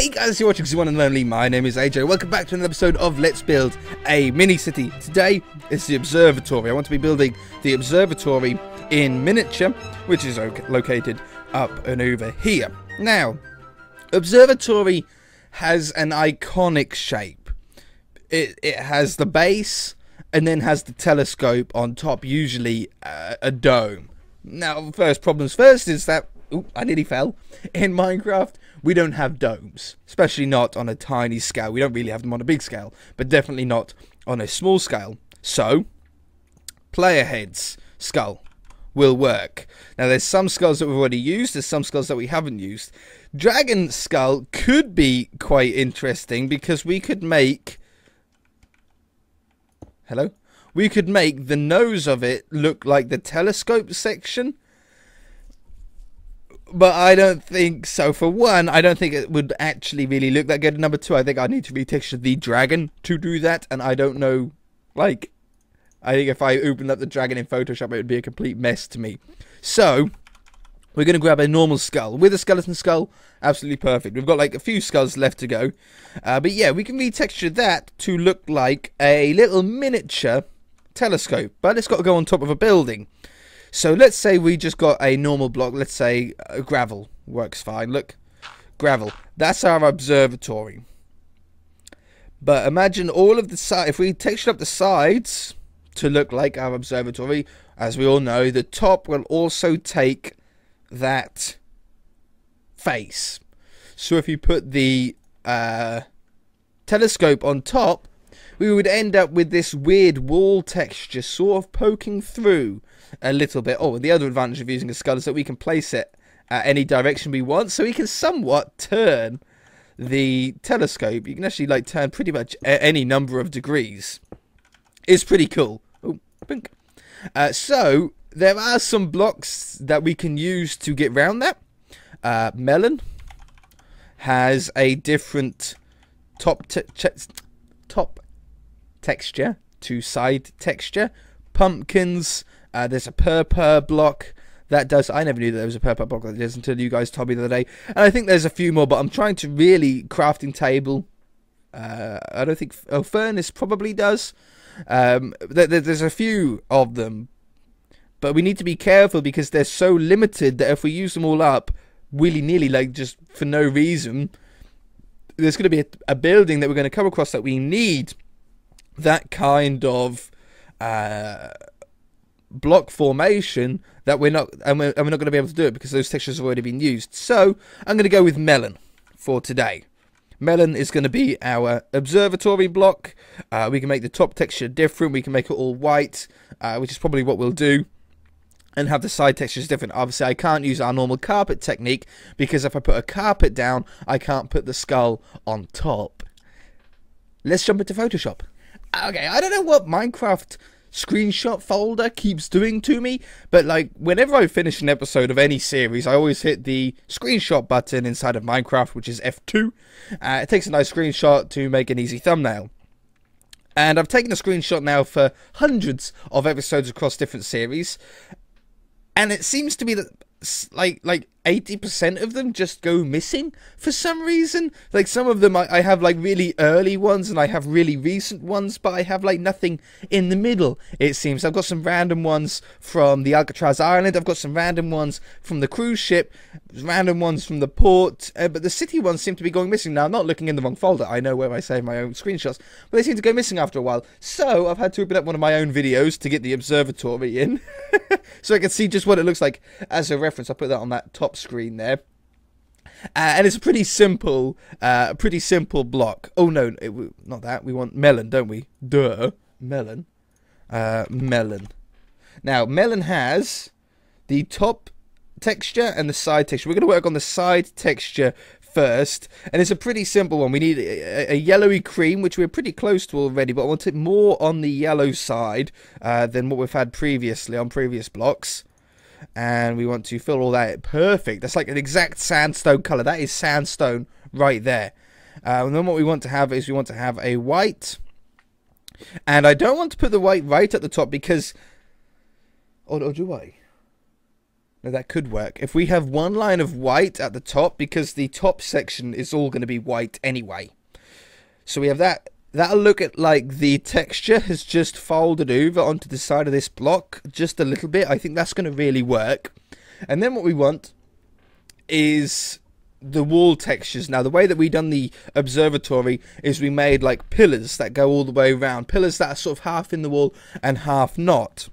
Hey guys, you're watching One and Only. My name is AJ. Welcome back to another episode of Let's Build a Mini City. Today is the observatory. I want to be building the observatory in miniature, which is located up and over here. Now, observatory has an iconic shape. It it has the base and then has the telescope on top, usually uh, a dome. Now, first problems first is that I nearly fell. In Minecraft, we don't have domes, especially not on a tiny scale. We don't really have them on a big scale, but definitely not on a small scale. So, player heads skull will work. Now, there's some skulls that we've already used, there's some skulls that we haven't used. Dragon skull could be quite interesting because we could make. Hello? We could make the nose of it look like the telescope section but I don't think so. For one, I don't think it would actually really look that good. Number two, I think I need to retexture the dragon to do that, and I don't know. Like, I think if I opened up the dragon in Photoshop, it would be a complete mess to me. So, we're going to grab a normal skull. Wither skeleton skull, absolutely perfect. We've got like a few skulls left to go. Uh, but yeah, we can retexture that to look like a little miniature telescope. But it's got to go on top of a building. So let's say we just got a normal block. Let's say uh, gravel works fine. Look, gravel. That's our observatory. But imagine all of the side. If we texture up the sides to look like our observatory, as we all know, the top will also take that face. So if you put the uh, telescope on top, we would end up with this weird wall texture sort of poking through a little bit. Oh, the other advantage of using a skull is that we can place it at any direction we want, so we can somewhat turn the telescope. You can actually like turn pretty much any number of degrees. It's pretty cool. Oh, pink. Uh, so there are some blocks that we can use to get around that. Uh, melon has a different top top texture to side texture. Pumpkins uh, there's a purpur block that does. I never knew that there was a purpur block like this until you guys told me the other day. And I think there's a few more, but I'm trying to really crafting table. Uh, I don't think oh furnace probably does. Um, there, there's a few of them, but we need to be careful because they're so limited that if we use them all up willy nilly, like just for no reason, there's going to be a, a building that we're going to come across that we need that kind of uh, block formation that we're not and we're, and we're not going to be able to do it because those textures have already been used. So I'm going to go with melon for today. Melon is going to be our observatory block. Uh, we can make the top texture different. We can make it all white, uh, which is probably what we'll do. And have the side textures different. Obviously, I can't use our normal carpet technique because if I put a carpet down, I can't put the skull on top. Let's jump into Photoshop. Okay, I don't know what Minecraft screenshot folder keeps doing to me. But like whenever I finish an episode of any series, I always hit the screenshot button inside of Minecraft, which is F2. Uh, it takes a nice screenshot to make an easy thumbnail. And I've taken a screenshot now for hundreds of episodes across different series. And it seems to be that like like 80% of them just go missing for some reason. Like some of them, I, I, have like really early ones and I have really recent ones, but I have like nothing in the middle, it seems. I've got some random ones from the Alcatraz Island, I've got some random ones from the cruise ship, random ones from the port, uh, but the city ones seem to be going missing. Now, I'm not looking in the wrong folder, I know where I save my own screenshots, but they seem to go missing after a while. So I've had to open up one of my own videos to get the observatory in, so I can see just what it looks like as a reference. I'll put that on that top top screen there. Uh, and it's a pretty simple, uh, pretty simple block. Oh no, it, not that. We want melon, don't we? Duh, melon, uh, melon. Now melon has the top texture and the side texture. We're going to work on the side texture first, and it's a pretty simple one. We need a, a, yellowy cream, which we're pretty close to already, but I want it more on the yellow side uh, than what we've had previously on previous blocks and we want to fill all that perfect. That's like an exact sandstone color. That is sandstone right there. Uh, and then what we want to have is we want to have a white. And I don't want to put the white right at the top because... Or, or do I? Now that could work. If we have one line of white at the top, because the top section is all going to be white anyway. So we have that. That'll look at like the texture has just folded over onto the side of this block just a little bit. I think that's going to really work. And then what we want is the wall textures. Now, the way that we done the observatory is we made like pillars that go all the way around. Pillars that are sort of half in the wall and half not.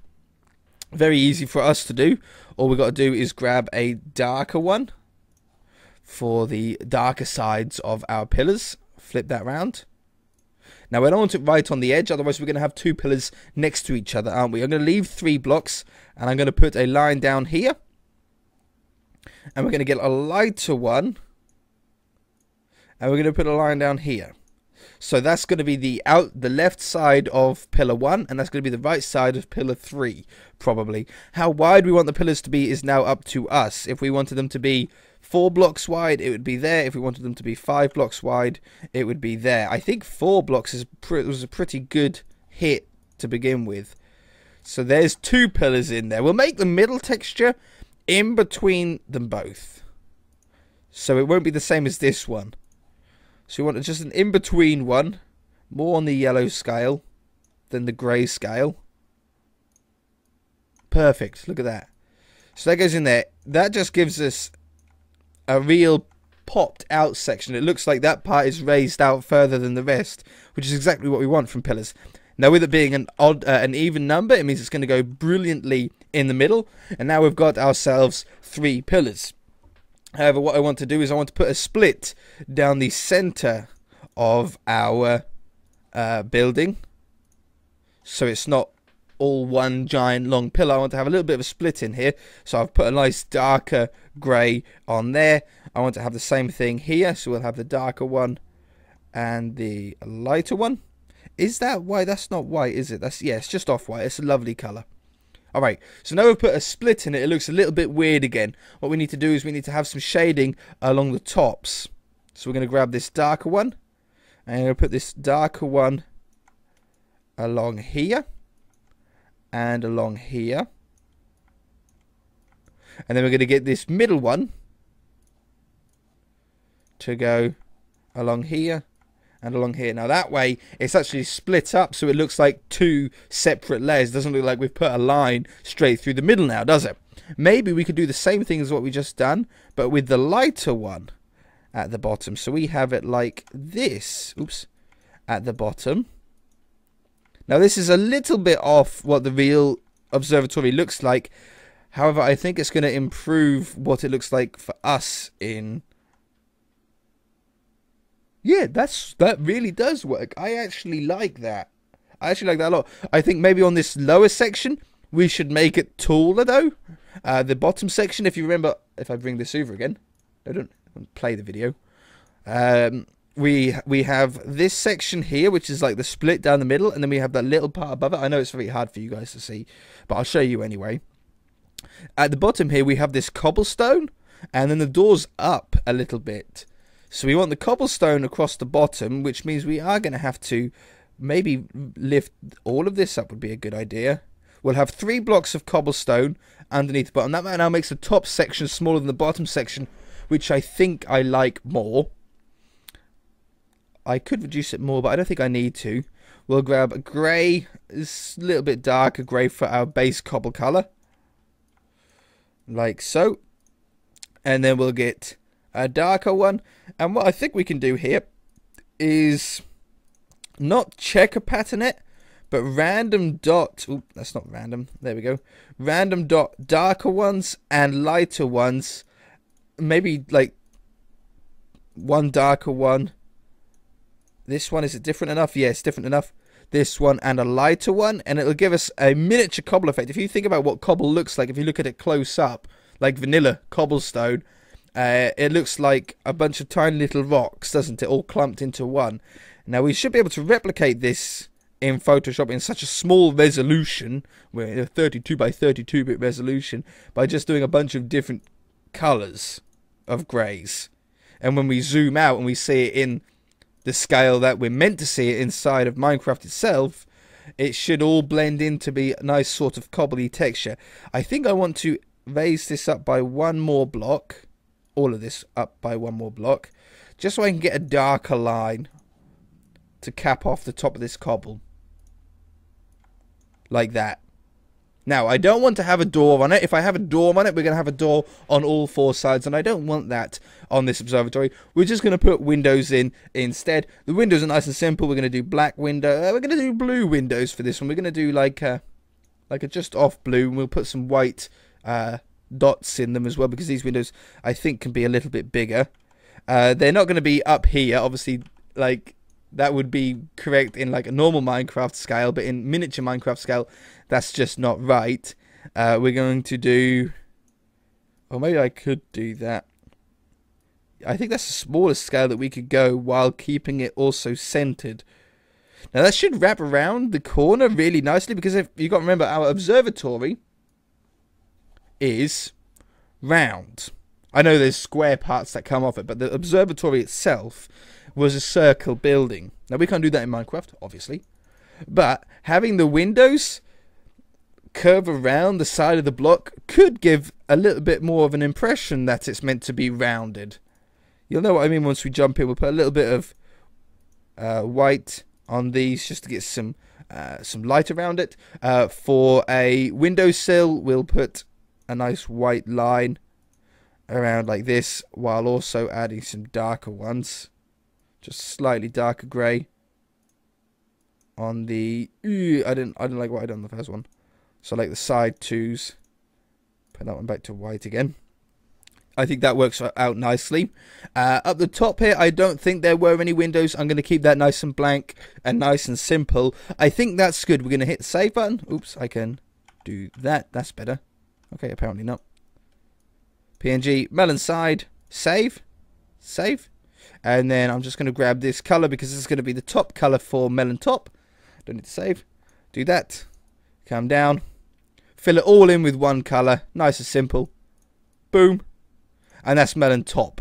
Very easy for us to do. All we've got to do is grab a darker one for the darker sides of our pillars. Flip that round. Now, we don't want it right on the edge, otherwise we're going to have two pillars next to each other, aren't we? I'm going to leave three blocks, and I'm going to put a line down here and we're going to get a lighter one and we're going to put a line down here so that's going to be the out the left side of pillar 1 and that's going to be the right side of pillar 3 probably. How wide we want the pillars to be is now up to us. If we wanted them to be 4 blocks wide it would be there. If we wanted them to be 5 blocks wide it would be there. I think 4 blocks is was a pretty good hit to begin with. So there's two pillars in there. We'll make the middle texture in between them both. So it won't be the same as this one. So you want just an in-between one, more on the yellow scale than the grey scale. Perfect, look at that. So that goes in there. That just gives us a real popped out section. It looks like that part is raised out further than the rest, which is exactly what we want from pillars. Now, with it being an odd, uh, an even number, it means it's going to go brilliantly in the middle. And now we've got ourselves three pillars. However, what I want to do is I want to put a split down the center of our uh, building. So it's not all one giant long pillar. I want to have a little bit of a split in here. So I've put a nice darker grey on there. I want to have the same thing here. So we'll have the darker one and the lighter one. Is that white? That's not white, is it? That's yeah, it's just off white. It's a lovely colour. Alright, so now we've put a split in it, it looks a little bit weird again. What we need to do is we need to have some shading along the tops. So we're going to grab this darker one. And to put this darker one along here. And along here. And then we're going to get this middle one to go along here and along here. Now that way it's actually split up so it looks like two separate layers. It doesn't look like we've put a line straight through the middle now, does it? Maybe we could do the same thing as what we just done, but with the lighter one at the bottom. So we have it like this. Oops. At the bottom. Now this is a little bit off what the real observatory looks like. However, I think it's going to improve what it looks like for us in yeah, that's that really does work. I actually like that. I actually like that a lot. I think maybe on this lower section we should make it taller though. Uh, the bottom section, if you remember, if I bring this over again, I don't play the video. Um, we we have this section here, which is like the split down the middle, and then we have that little part above it. I know it's very hard for you guys to see, but I'll show you anyway. At the bottom here, we have this cobblestone, and then the door's up a little bit. So we want the cobblestone across the bottom, which means we are going to have to maybe lift all of this up would be a good idea. We'll have three blocks of cobblestone underneath the bottom. That now makes the top section smaller than the bottom section, which I think I like more. I could reduce it more, but I don't think I need to. We'll grab a grey, a little bit darker grey for our base cobble colour. Like so. And then we'll get a darker one. And what I think we can do here is not checker pattern it, but random dot. Oop, that's not random. There we go. Random dot darker ones and lighter ones. Maybe like one darker one. This one is it different enough? Yes, different enough. This one and a lighter one, and it'll give us a miniature cobble effect. If you think about what cobble looks like, if you look at it close up, like vanilla cobblestone, uh, it looks like a bunch of tiny little rocks, doesn't it? All clumped into one. Now we should be able to replicate this in Photoshop in such a small resolution, where a 32 by 32 bit resolution, by just doing a bunch of different colors of greys. And when we zoom out and we see it in the scale that we're meant to see it inside of Minecraft itself, it should all blend in to be a nice sort of cobbly texture. I think I want to raise this up by one more block. All of this up by one more block. Just so I can get a darker line to cap off the top of this cobble. Like that. Now, I don't want to have a door on it. If I have a door on it, we're going to have a door on all four sides, and I don't want that on this observatory. We're just going to put windows in instead. The windows are nice and simple. We're going to do black window. Uh, we're going to do blue windows for this one. We're going to do like a, like a just off blue, and we'll put some white uh, dots in them as well, because these windows, I think, can be a little bit bigger. Uh, they're not going to be up here, obviously, like that would be correct in like a normal Minecraft scale, but in miniature Minecraft scale, that's just not right. Uh, we're going to do, or maybe I could do that. I think that's the smallest scale that we could go while keeping it also centered. Now that should wrap around the corner really nicely because if you got to remember our observatory is round. I know there's square parts that come off it, but the observatory itself was a circle building. Now, we can't do that in Minecraft, obviously. But having the windows curve around the side of the block could give a little bit more of an impression that it's meant to be rounded. You'll know what I mean once we jump in. We'll put a little bit of uh, white on these just to get some uh, some light around it. Uh, for a windowsill, we'll put a nice white line around like this while also adding some darker ones. Just slightly darker grey on the I didn't I didn't like what I did on the first one. So like the side twos. Put that one back to white again. I think that works out nicely. Uh, up the top here I don't think there were any windows. I'm going to keep that nice and blank and nice and simple. I think that's good. We're going to hit the save button. Oops I can do that. That's better okay apparently not PNG melon side save save and then I'm just going to grab this color because this is going to be the top color for melon top. Don't need to save. Do that. Come down. Fill it all in with one color. Nice and simple. Boom. And that's melon top.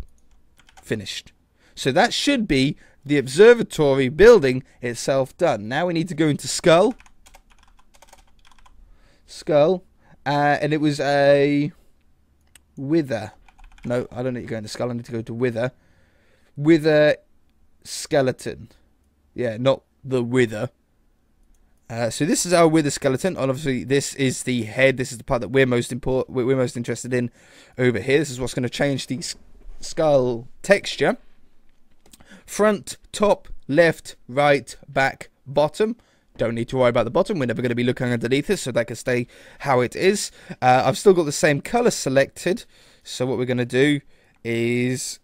Finished. So that should be the observatory building itself done. Now we need to go into skull. Skull. Uh, and it was a wither. No, I don't need to go into skull. I need to go to wither wither skeleton. Yeah, not the wither. Uh, so this is our wither skeleton. And obviously, this is the head. This is the part that we're most important. We're most interested in over here. This is what's going to change the skull texture. Front, top, left, right, back, bottom. Don't need to worry about the bottom. We're never going to be looking underneath it, so that can stay how it is. Uh, I've still got the same color selected. So what we're going to do is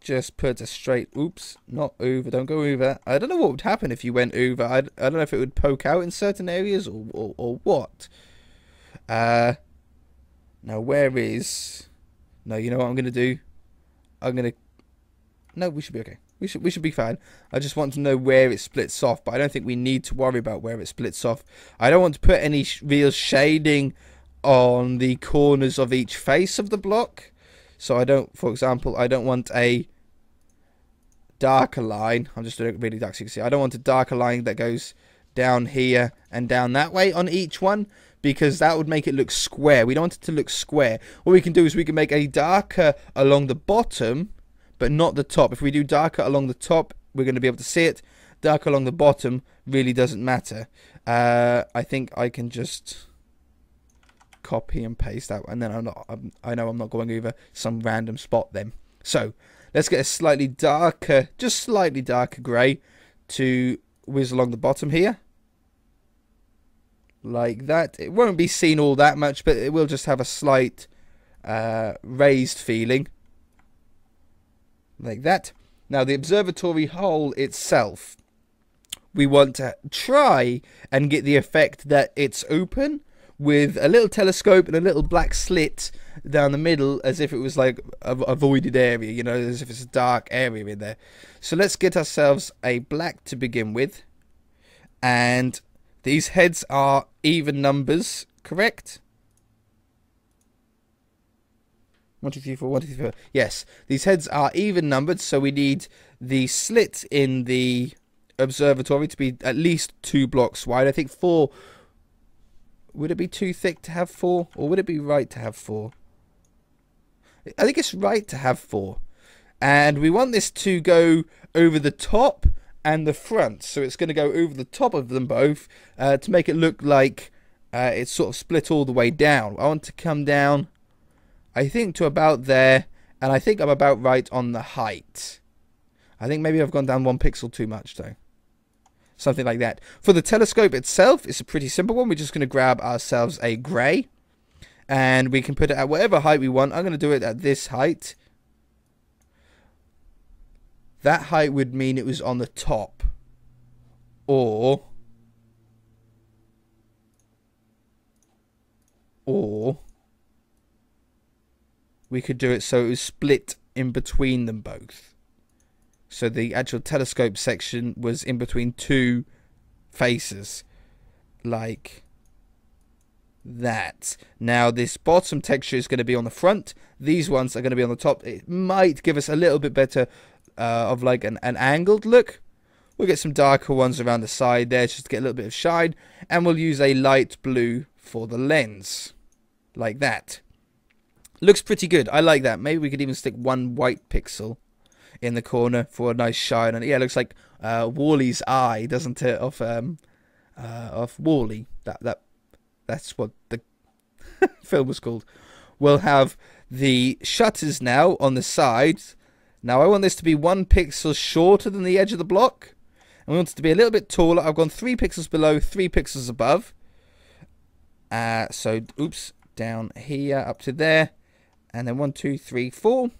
just put a straight, oops, not over, don't go over. I don't know what would happen if you went over. I, I don't know if it would poke out in certain areas or, or, or what. Uh, now where is, no, you know what I'm going to do? I'm going to, no, we should be okay. We should, we should be fine. I just want to know where it splits off, but I don't think we need to worry about where it splits off. I don't want to put any sh real shading on the corners of each face of the block. So I don't, for example, I don't want a darker line. I'm just doing it really dark so you can see. I don't want a darker line that goes down here and down that way on each one because that would make it look square. We don't want it to look square. What we can do is we can make a darker along the bottom but not the top. If we do darker along the top, we're going to be able to see it. Darker along the bottom really doesn't matter. Uh, I think I can just copy and paste that and then I'm not I'm, I know I'm not going over some random spot then. So Let's get a slightly darker, just slightly darker grey to whiz along the bottom here. Like that. It won't be seen all that much, but it will just have a slight uh, raised feeling. Like that. Now, the observatory hole itself, we want to try and get the effect that it's open with a little telescope and a little black slit down the middle as if it was like a, a voided area, you know, as if it's a dark area in there. So let's get ourselves a black to begin with. And these heads are even numbers, correct? One, two, three, four, one, two, three, four. Yes, these heads are even numbered, so we need the slit in the observatory to be at least two blocks wide. I think four Would it be too thick to have four? Or would it be right to have four? I think it's right to have four. And we want this to go over the top and the front. So it's going to go over the top of them both uh, to make it look like uh, it's sort of split all the way down. I want to come down, I think, to about there. And I think I'm about right on the height. I think maybe I've gone down one pixel too much, though. Something like that. For the telescope itself, it's a pretty simple one. We're just going to grab ourselves a grey. And we can put it at whatever height we want. I'm going to do it at this height. That height would mean it was on the top. Or... We could do it so it was split in between them both. So the actual telescope section was in between two faces. Like that. Now this bottom texture is going to be on the front. These ones are going to be on the top. It might give us a little bit better uh, of like an, an angled look. We'll get some darker ones around the side there just to get a little bit of shine. And we'll use a light blue for the lens. Like that. Looks pretty good. I like that. Maybe we could even stick one white pixel in the corner for a nice shine. And yeah, it looks like uh, WALL-E's eye, doesn't it? Of um, uh, of WALL-E. That that that's what the film was called. We'll have the shutters now on the sides. Now I want this to be one pixel shorter than the edge of the block. I want it to be a little bit taller. I've gone three pixels below, three pixels above. Uh, so, oops, down here up to there. And then one, two, three, four.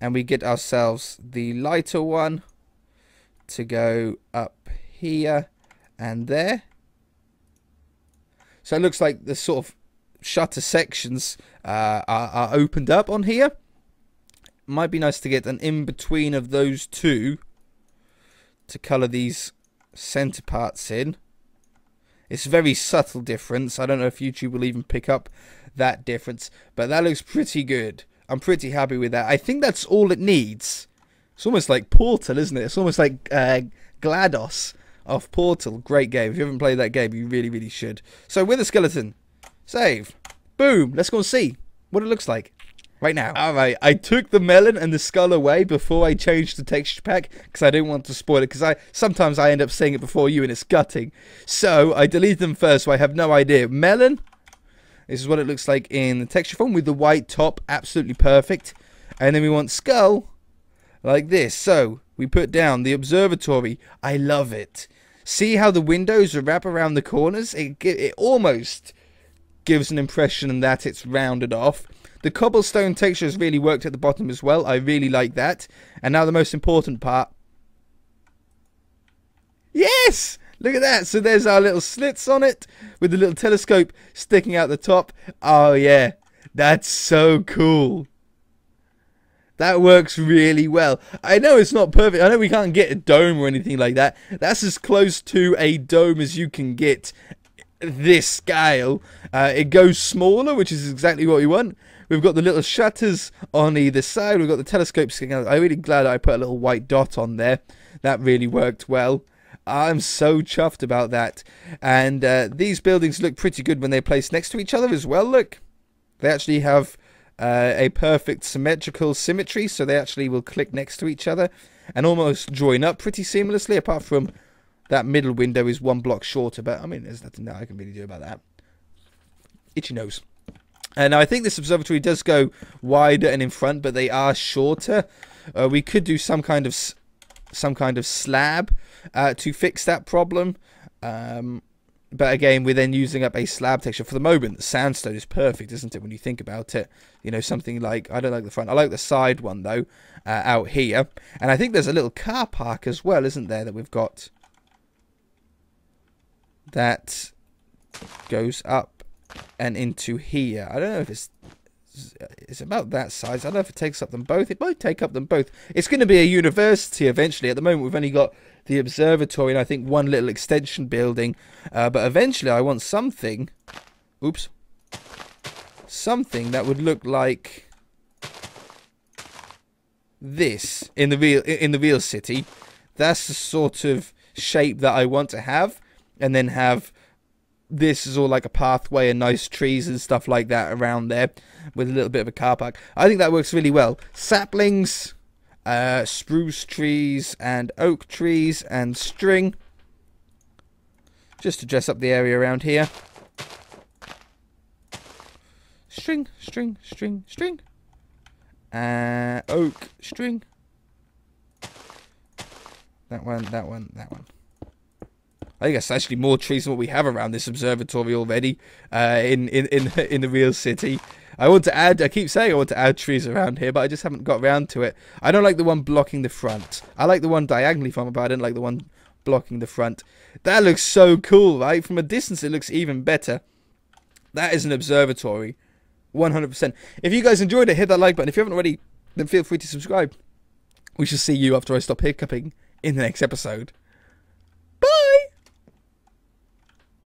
And we get ourselves the lighter one to go up here and there. So it looks like the sort of shutter sections uh, are, are opened up on here. Might be nice to get an in-between of those two to colour these centre parts in. It's a very subtle difference. I don't know if YouTube will even pick up that difference, but that looks pretty good. I'm pretty happy with that. I think that's all it needs. It's almost like Portal, isn't it? It's almost like uh, GLaDOS of Portal. Great game. If you haven't played that game, you really, really should. So wither skeleton, save. Boom. Let's go and see what it looks like right now. Alright, I took the melon and the skull away before I changed the texture pack because I didn't want to spoil it because I sometimes I end up saying it before you and it's gutting. So I deleted them first so I have no idea. Melon, this is what it looks like in the texture form with the white top, absolutely perfect. And then we want skull like this. So we put down the observatory. I love it. See how the windows wrap around the corners? It, it almost gives an impression that it's rounded off. The cobblestone texture has really worked at the bottom as well. I really like that. And now the most important part. Yes! Look at that. So there's our little slits on it with the little telescope sticking out the top. Oh, yeah. That's so cool. That works really well. I know it's not perfect. I know we can't get a dome or anything like that. That's as close to a dome as you can get this scale. Uh, it goes smaller, which is exactly what we want. We've got the little shutters on either side. We've got the telescope sticking out. I'm really glad I put a little white dot on there. That really worked well. I'm so chuffed about that. And uh, these buildings look pretty good when they're placed next to each other as well. Look, they actually have uh, a perfect symmetrical symmetry, so they actually will click next to each other and almost join up pretty seamlessly, apart from that middle window is one block shorter, but I mean, there's nothing that I can really do about that. Itchy nose. And I think this observatory does go wider and in front, but they are shorter. Uh, we could do some kind of some kind of slab uh, to fix that problem. Um, but again, we're then using up a slab texture. For the moment, sandstone is perfect, isn't it, when you think about it? You know, something like, I don't like the front. I like the side one, though, uh, out here. And I think there's a little car park as well, isn't there, that we've got that goes up and into here. I don't know if it's it's about that size. I don't know if it takes up them both. It might take up them both. It's going to be a university eventually. At the moment, we've only got the observatory and I think one little extension building. Uh, but eventually I want something... Oops. Something that would look like this in the real in the real city. That's the sort of shape that I want to have, and then have this is all like a pathway and nice trees and stuff like that around there with a little bit of a car park. I think that works really well. Saplings, uh, spruce trees and oak trees and string. Just to dress up the area around here. String, string, string, string. Uh, oak, string. That one, that one, that one. I think actually more trees than what we have around this observatory already uh, in, in, in, in the real city. I want to add, I keep saying I want to add trees around here, but I just haven't got around to it. I don't like the one blocking the front. I like the one diagonally from it, but I don't like the one blocking the front. That looks so cool, right? From a distance, it looks even better. That is an observatory. 100%. If you guys enjoyed it, hit that like button. If you haven't already, then feel free to subscribe. We shall see you after I stop hiccuping in the next episode.